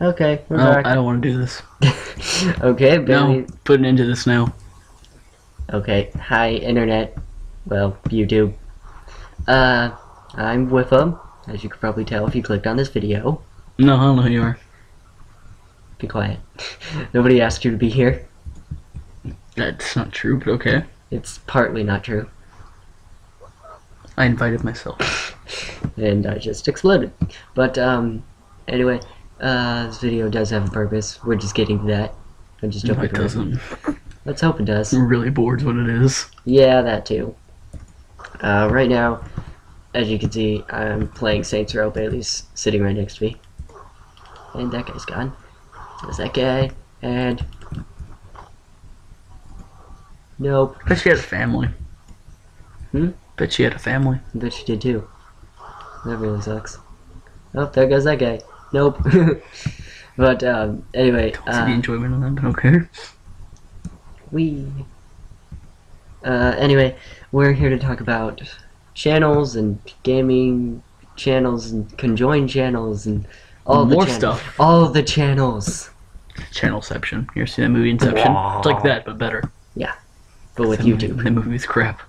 Okay, we're No, back. I don't want to do this. okay, Bailey. No, put an end to this now. Okay, hi, internet. Well, YouTube. Uh, I'm with them, as you could probably tell if you clicked on this video. No, I don't know who you are. Be quiet. Nobody asked you to be here. That's not true, but okay. It's partly not true. I invited myself. and I just exploded. But um, anyway, uh, this video does have a purpose. We're just getting to that. I'm just No, jumping. it doesn't. Let's hope it does. I'm really bored what it is. Yeah, that too. Uh, right now, as you can see, I'm playing Saints Row. Bailey's sitting right next to me, and that guy's gone. There's that guy, and nope. Bet she had a family. Hmm? Bet she had a family. I bet you did too. That really sucks. Oh, there goes that guy. Nope. but um, anyway, Don't see the uh, enjoyment of that, but okay. we. Uh, anyway, we're here to talk about channels and gaming channels and conjoined channels and all the More channels. stuff. All the channels, Channelception. You ever seen that movie Inception? It's like that, but better. Yeah, but with That movie- YouTube. That movie was crap.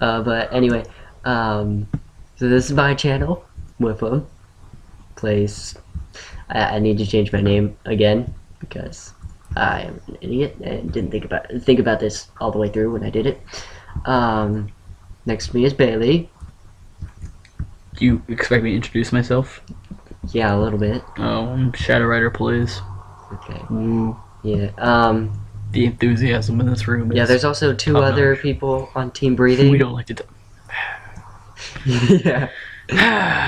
Uh, but anyway, um, so this is my channel, Whiffo. Plays. I, I need to change my name again because I am an idiot and didn't think about think about this all the way through when I did it. Um, next to me is Bailey. Do you expect me to introduce myself? Yeah, a little bit. Oh, I'm Shadow Rider Plays. Okay. Ooh. Yeah. Um. The enthusiasm in this room is... Yeah. There's also two other notch. people on Team Breathing. We don't like to... Yeah.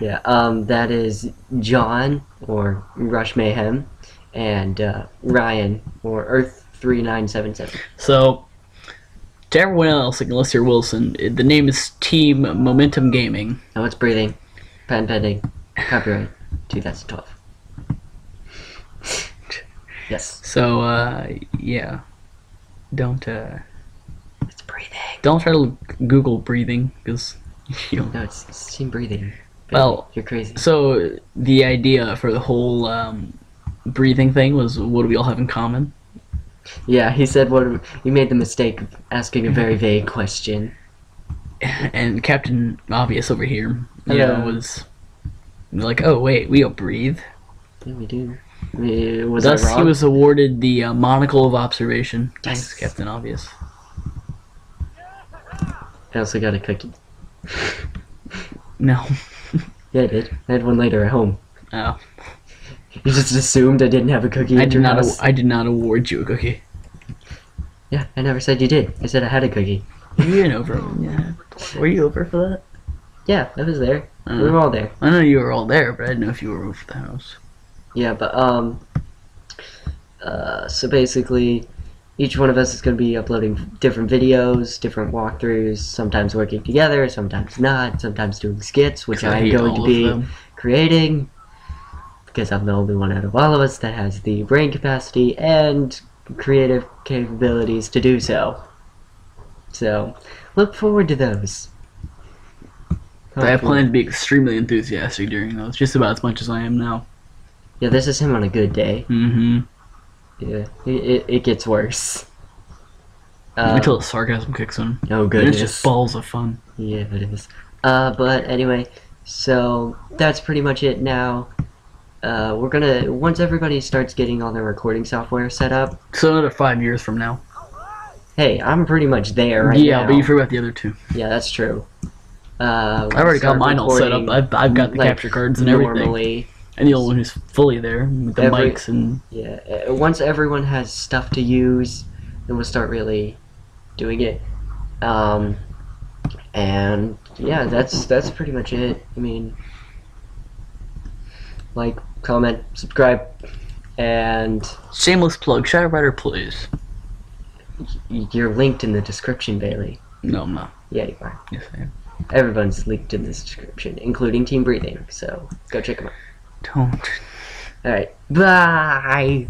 Yeah, um, that is John, or Rush Mayhem, and uh, Ryan, or Earth 3977. so, to everyone else, unless you're Wilson, the name is Team Momentum Gaming. Now it's breathing. Patent pending. Copyright 2012. yes, So, uh, yeah. Don't, uh... it's breathing. Don't try to Google breathing, because you don't No, it's, it's Team Breathing. Well, You're crazy. So the idea for the whole um, breathing thing was what do we all have in common? Yeah, he said what he made the mistake of asking a very vague question. And Captain Obvious over here, you know, was like, oh wait, we all breathe. Yeah, we do. I mean, was Thus, he was awarded the uh, monocle of observation. Yes. Thanks, Captain Obvious. I also got a cookie. No, Yeah, I did. I had one later at home. oh, You just assumed I didn't have a cookie I did not. house. I did not award you a cookie. Yeah, I never said you did. I said I had a cookie. You didn't over. Yeah, were you over for that? Yeah, I was there. we Uh, were all there. I know you were all there, but I didn't know if you were over for the house. Yeah, but um, uh, so basically, each one of us is going to be uploading different videos, different walkthroughs. Sometimes working together, sometimes not. Sometimes doing skits, which I I'm going to be creating because I'm the only one out of all of us that has the brain capacity and creative capabilities to do so. So, look forward to those. I planned to be extremely enthusiastic during those, just about as much as I am now. Yeah, this is him on a good day. Mm-hmm. Yeah, it, it, it gets worse. Um, Until the sarcasm kicks in. oh goodness. It's just balls of fun. Yeah, it is. Uh, but anyway, so that's pretty much it now. Uh, we're gonna once everybody starts getting all their recording software set up. So another five years from now. Hey, I'm pretty much there right yeah, now. but you forgot the other two. Yeah, that's true. Uh, I already got mine all set up. I've, I've got the like capture cards and everything. Normally, And the old one who's fully there with the Every- mics and yeah. uh, Once everyone has stuff to use, then we'll start really doing it. Um, and yeah, that's that's pretty much it. I mean, like, comment, subscribe, and shameless plug. Shadow Rider plays. y- you're linked in the description, Bailey. No, I'm not. Yeah, you are. Yes, I am. Everyone's linked in this description, including Team Breathing. So go check them out. Don't. All right, bye.